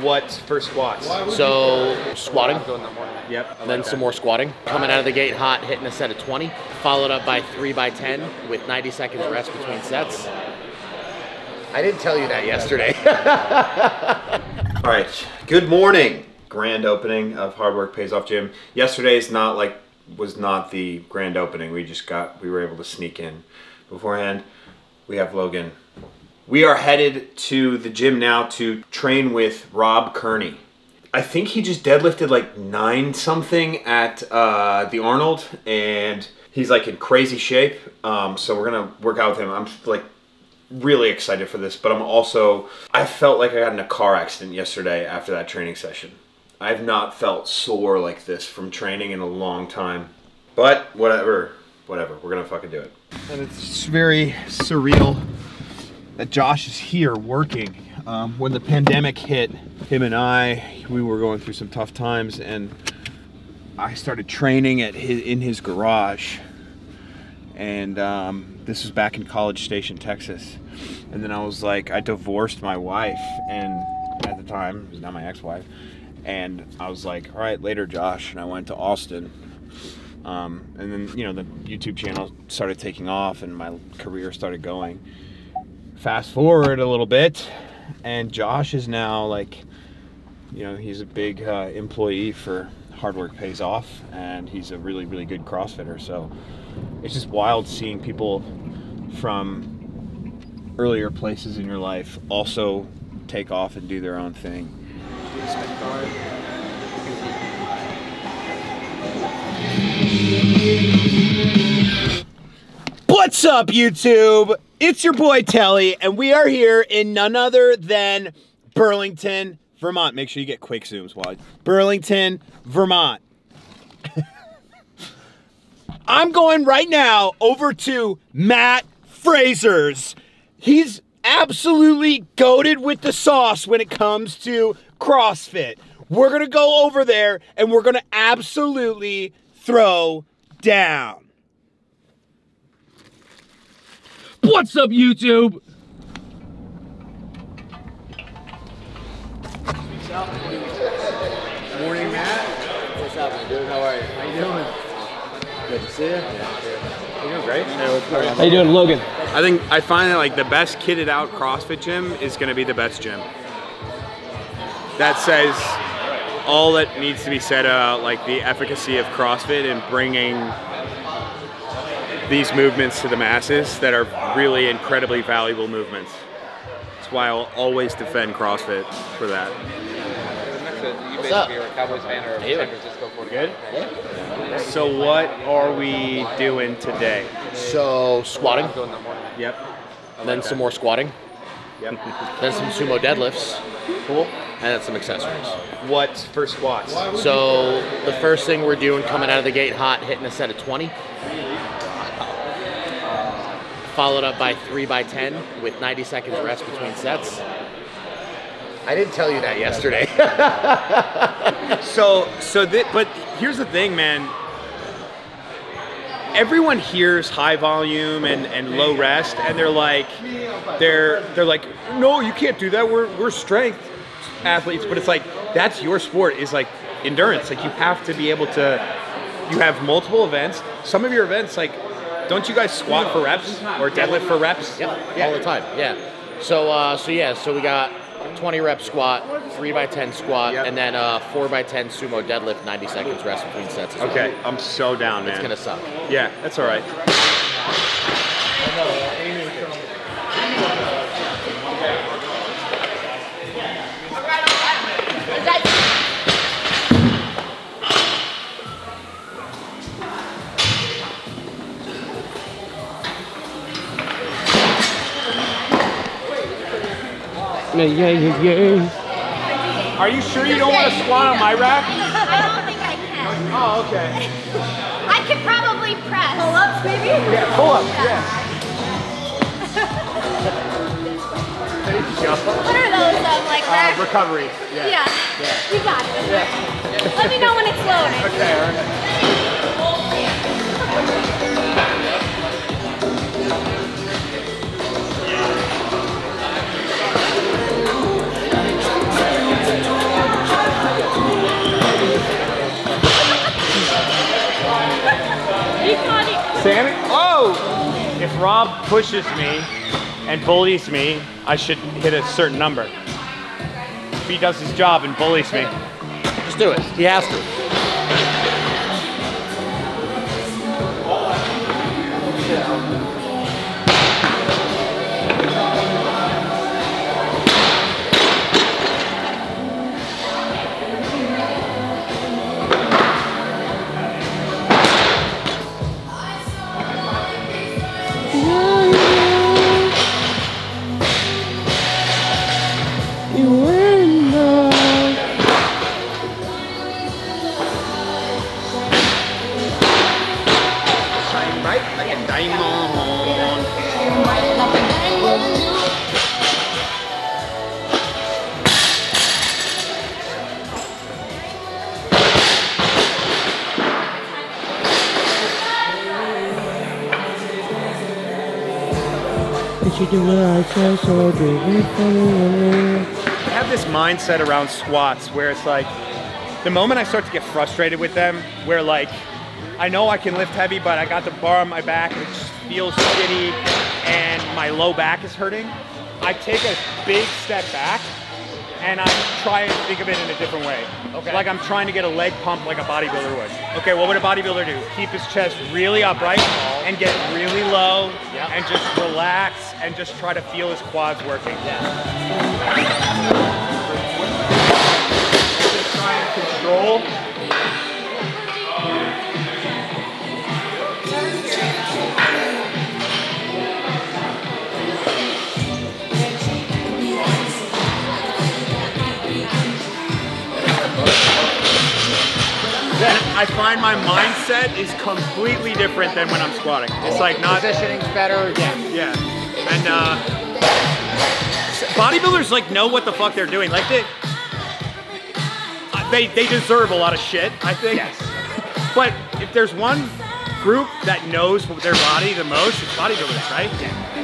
What's for squats? So squatting, Yep. I then like some that. more squatting. Coming out of the gate hot, hitting a set of 20, followed up by three by 10 with 90 seconds rest between sets. I didn't tell you that yesterday. All right. Good morning. Grand opening of Hard Work Pays Off Gym. Yesterday's not like was not the grand opening. We just got we were able to sneak in beforehand. We have Logan. We are headed to the gym now to train with Rob Kearney. I think he just deadlifted like nine something at uh, the Arnold, and he's like in crazy shape. Um, so we're gonna work out with him. I'm like really excited for this, but I'm also I felt like I got in a car accident yesterday after that training session. I've not felt sore like this from training in a long time. But whatever, whatever, we're gonna fucking do it. And it's very surreal that Josh is here working. Um, when the pandemic hit, him and I, we were going through some tough times, and I started training at his, in his garage and um, this was back in College Station, Texas. And then I was like, I divorced my wife, and at the time, was not my ex-wife. And I was like, all right, later, Josh. And I went to Austin. Um, and then, you know, the YouTube channel started taking off, and my career started going. Fast forward a little bit, and Josh is now like, you know, he's a big uh, employee for Hard Work Pays Off, and he's a really, really good CrossFitter. So it's just wild seeing people from earlier places in your life also take off and do their own thing. What's up, YouTube? It's your boy Telly, and we are here in none other than Burlington, Vermont. Make sure you get quick zooms while Burlington, Vermont. I'm going right now over to Mat Fraser's. He's absolutely goaded with the sauce when it comes to CrossFit. We're gonna go over there and we're gonna absolutely throw down. What's up, YouTube? Morning, Mat. What's happening, dude? How are you? How you doing? Good to see you. You doing great? How you doing, Logan? I think I find that like the best kitted out CrossFit gym is going to be the best gym. That says all that needs to be said about like the efficacy of CrossFit and bringing these movements to the masses that are really incredibly valuable movements. That's why I'll always defend CrossFit for that. What's up? You're a Cowboys fan or a Hey, San Francisco 49ers So what are we doing today? So squatting, Yep. then some more squatting, Yep. then some sumo deadlifts. Cool. And then some accessories. What for squats? So the first thing we're doing coming out of the gate hot, hitting a set of 20. Followed up by three by 10 with 90 seconds rest between sets. I didn't tell you that yesterday. So, so that, but here's the thing, man. Everyone hears high volume and, and low rest, and they're like, they're they're like, no, you can't do that. We're we're strength athletes, but it's like that's your sport is like endurance. Like you have to be able to. You have multiple events. Some of your events, like, don't you guys squat for reps or deadlift for reps? Yep, all the time. Yeah. So uh, so yeah, so we got 20 rep squat, three by 10 squat, Yep. and then uh, four by 10 sumo deadlift, 90 seconds rest between sets. As well. Okay, I'm so down, man. It's gonna suck. Yeah, that's all right. Yeah, yeah, yeah, yeah. Are you sure you don't want to squat on my rack? I don't think I can. Oh, okay. I could probably press. Pull ups, maybe? Yeah, pull up. Yeah. What are those, um, like Uh, recovery. yeah. You got it. Let me know when it's loading. Okay, Sammy? Oh! If Rob pushes me and bullies me, I should hit a certain number. If he does his job and bullies me, Just do it. He has to. Like a diamond. I have this mindset around squats where it's like the moment I start to get frustrated with them, where like I know I can lift heavy, but I got the bar on my back just feels shitty and my low back is hurting, I take a big step back and I try and think of it in a different way. Okay. Like I'm trying to get a leg pump like a bodybuilder would. Okay, what would a bodybuilder do? Keep his chest really upright and get really low Yep. and just relax and just try to feel his quads working. Yeah. Just try and control. I find my mindset is completely different than when I'm squatting. It's like not Positioning's better. Yeah. yeah. And uh, bodybuilders like know what the fuck they're doing. Like they, they they deserve a lot of shit. I think. Yes. But if there's one group that knows their body the most, it's bodybuilders, right? Here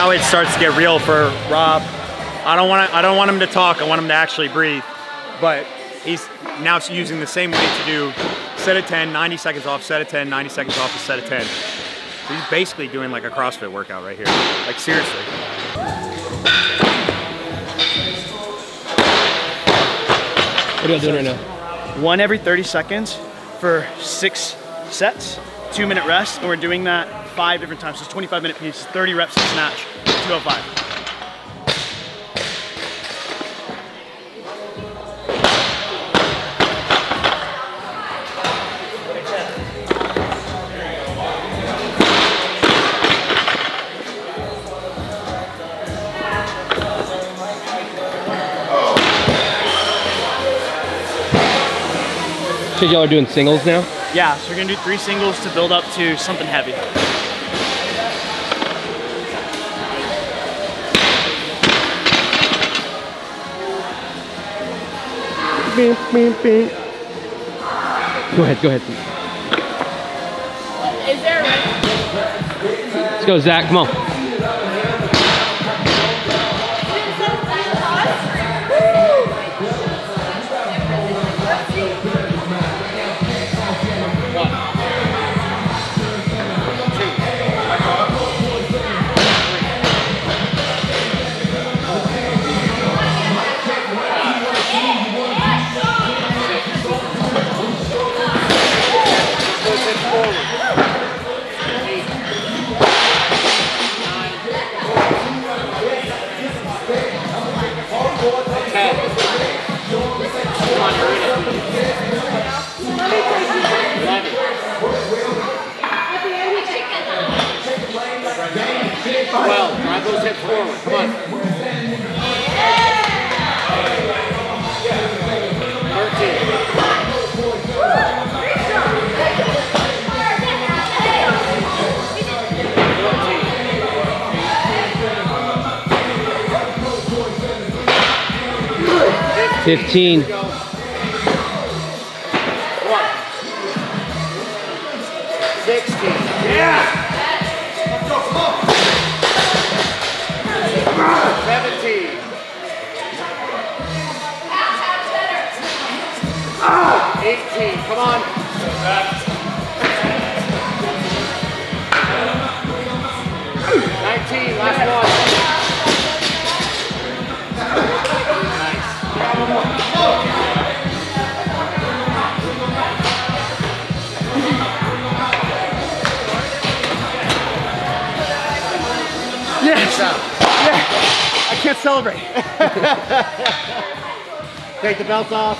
Now it starts to get real for Rob. I don't want I don't want him to talk. I want him to actually breathe. But he's now using the same weight to do set of 10, 90 seconds off, set of 10, 90 seconds off, a set of 10. So he's basically doing like a CrossFit workout right here. Like seriously. What are you doing right now? one every 30 seconds for six sets, two minute rest, and we're doing that five different times. So it's 25 minute piece, 30 reps of snatch, 205. So y'all are doing singles now? Yeah, so we're gonna do three singles to build up to something heavy. Go ahead, go ahead. Is there a Let's go, Zack. Come on. 18. Come on. Nineteen, last one. Yes. Yeah. I can't celebrate. Take the belt off.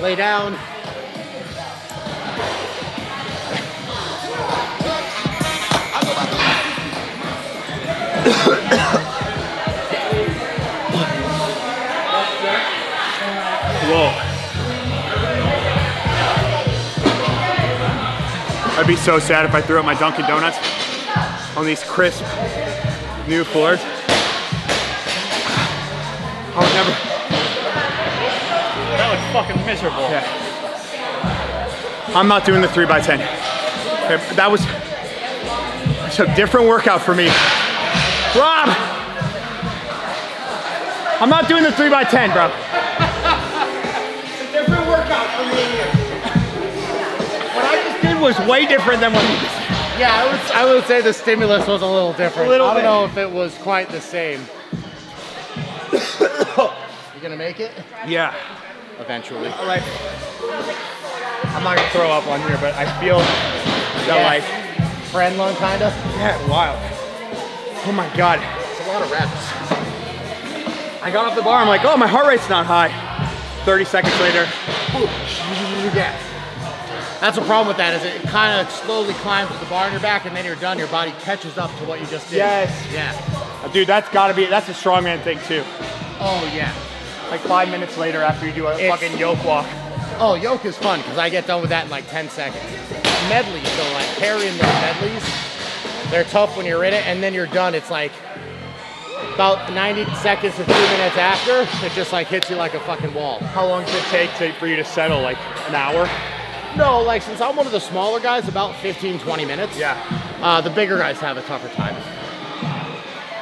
Lay down. I'd be so sad if I threw out my Dunkin' Donuts on these crisp new floors. I would never. That was fucking miserable. Yeah. I'm not doing the three by ten. Okay, That was it's a different workout for me. Rob! I'm not doing the three by ten, bro. Did was way different than what Yeah, I would, I would say the stimulus was a little different. A little I don't bit. know if it was quite the same. you gonna make it? Yeah. Eventually. All right. I'm not gonna throw up on here, but I feel that Yeah. like, Fran lung, kinda. yeah, wild. Oh my god. It's a lot of reps. I got off the bar, I'm like, oh, my heart rate's not high. 30 seconds later, Ooh. Yeah. That's the problem with that is it kind of slowly climbs to the bar on your back and then you're done. Your body catches up to what you just did. Yes. Yeah. dude, that's gotta be, that's a strongman thing too. Oh yeah. Like five minutes later after you do a It's- fucking yoke walk. Oh, yoke is fun because I get done with that in like 10 seconds. Medleys, so like carrying those medleys, they're tough when you're in it, and then you're done. It's like about 90 seconds to two minutes after, it just like hits you like a fucking wall. How long does it take to, for you to settle? Like an hour? No, like since I'm one of the smaller guys, about 15, 20 minutes. Yeah. Uh, the bigger guys have a tougher time.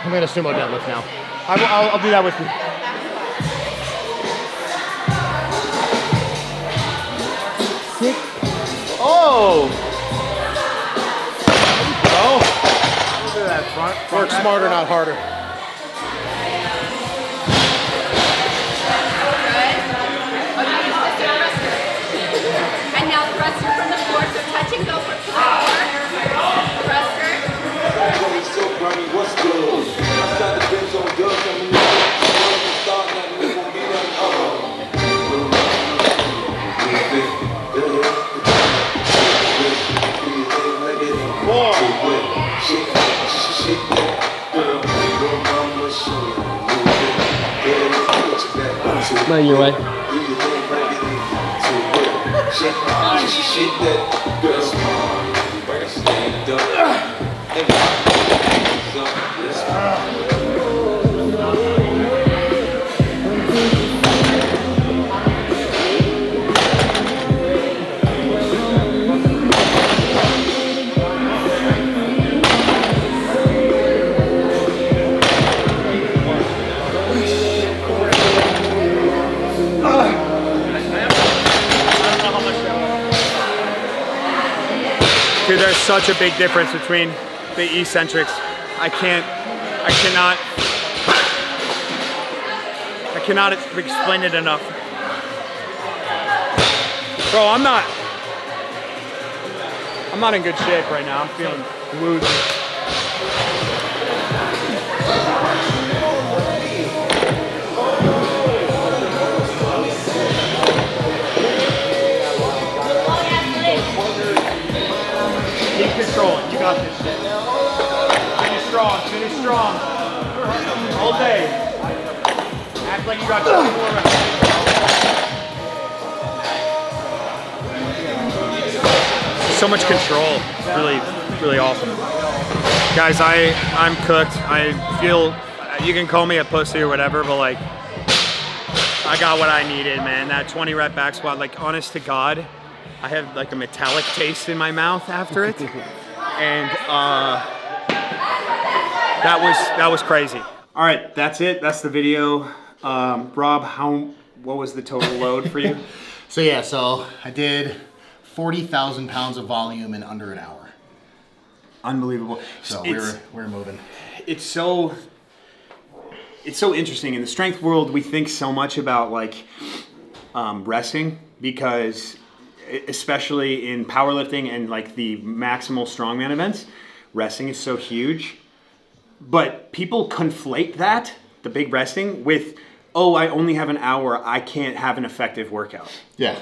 I'm gonna sumo deadlift now. I will, I'll, I'll do that with you. Six. Oh! Oh! Look at that front. Work smarter, not harder. Not in your such a big difference between the eccentrics. I can't, I cannot, I cannot explain it enough. Bro, I'm not, I'm not in good shape right now. I'm feeling woozy. You got this shit. Finish strong. Finish strong. All day. Act like you got 24 reps. So much control. Really, really awesome. Guys, I, I'm cooked. I feel, you can call me a pussy or whatever, but like, I got what I needed, man. That 20 rep back squat, like, honest to God, I have like a metallic taste in my mouth after it, and uh, that was that was crazy. All right, that's it. That's the video. Um, Rob, how what was the total load for you? So yeah, so I did 40,000 pounds of volume in under an hour. Unbelievable. So It's- we're we're moving. it's so it's so interesting in the strength world we think so much about like um, resting because especially in powerlifting and like the maximal strongman events resting is so huge. But people conflate that the big resting with oh i only have an hour i can't have an effective workout. Yeah.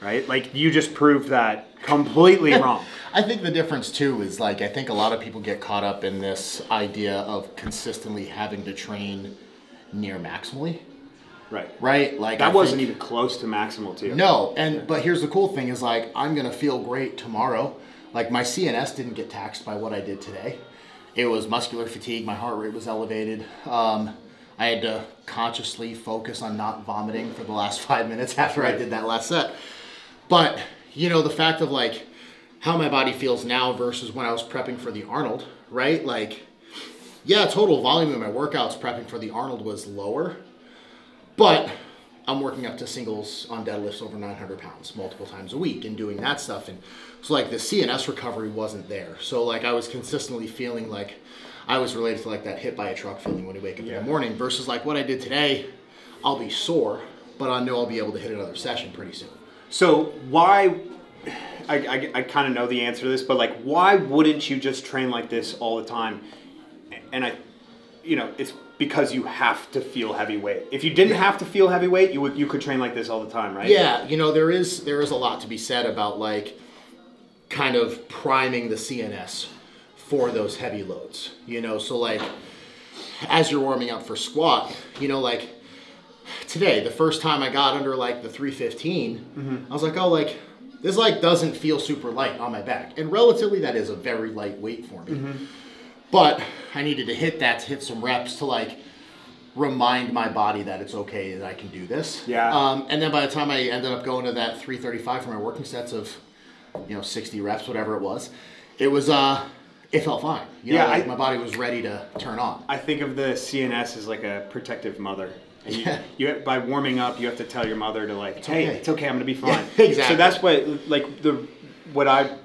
right? Like you just proved that completely wrong. I think the difference too is like I think a lot of people get caught up in this idea of consistently having to train near maximally, right right? Like that I wasn't think- even close to maximal too No, and but here's the cool thing is like I'm gonna feel great tomorrow. Like my CNS didn't get taxed by what I did today. It was muscular fatigue. My heart rate was elevated. Um, I had to consciously focus on not vomiting for the last five minutes after I did that last set. But you know the fact of like how my body feels now versus when I was prepping for the Arnold, right? Like, yeah, total volume in my workouts prepping for the Arnold was lower, but I'm working up to singles on deadlifts over 900 pounds multiple times a week and doing that stuff. And so, like, the CNS recovery wasn't there. So, like, I was consistently feeling like I was related to like that hit by a truck feeling when you wake up in the morning versus like what I did today. I'll be sore, but I know I'll be able to hit another session pretty soon. So why? I, I, I kind of know the answer to this, but like, why wouldn't you just train like this all the time? And I, you know, it's because you have to feel heavyweight. If you didn't have to feel heavyweight, you would you could train like this all the time, right? Yeah, you know there is there is a lot to be said about like kind of priming the CNS for those heavy loads. You know, so like as you're warming up for squat, you know, like today, the first time I got under like the 315, mm-hmm. I was like, oh, like this like doesn't feel super light on my back, and relatively that is a very light weight for me. Mm-hmm. But I needed to hit that to hit some reps to like remind my body that it's okay that I can do this. Yeah. Um, and then by the time I ended up going to that 335 for my working sets of, you know, 60 reps, whatever it was, it was uh, it felt fine. You know, Yeah, like I- my body was ready to turn on. I think of the CNS as like a protective mother. And you, Yeah. you by warming up, you have to tell your mother to like, hey, okay. it's okay, I'm gonna be fine. Yeah, exactly. So that's what like the what I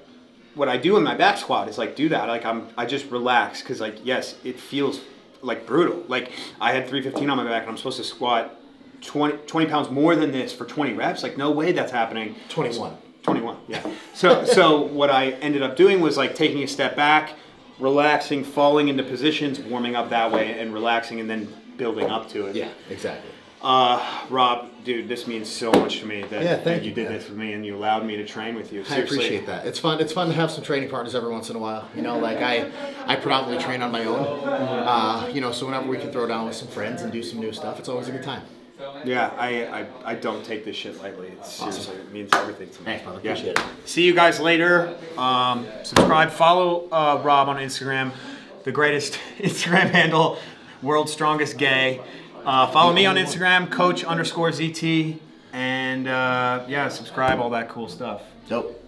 what I do in my back squat is like do that. Like I'm I just relax because like yes, it feels like brutal. Like I had 315 on my back and I'm supposed to squat 20, 20 pounds more than this for 20 reps. Like no way that's happening. 21. 21 yeah so so what i ended up doing was like taking a step back relaxing falling into positions warming up that way and relaxing and then building up to it Yeah, exactly. Uh, Rob, dude, this means so much to me that, yeah, thank that you, you did man. this with me and you allowed me to train with you. Seriously. I appreciate that. It's fun. It's fun to have some training partners every once in a while. You know, like I, I predominantly train on my own. Uh, you know, so whenever we can throw down with some friends and do some new stuff, it's always a good time. Yeah, I, I, I don't take this shit lightly. It's awesome. seriously, it means everything to me. Thanks, brother. Yeah. Appreciate it. See you guys later. Um, subscribe, follow uh, Rob on Instagram, the greatest Instagram handle, world's strongest gay. Uh, follow me on Instagram, coach underscore ZT. And uh, yeah, subscribe, all that cool stuff. Dope.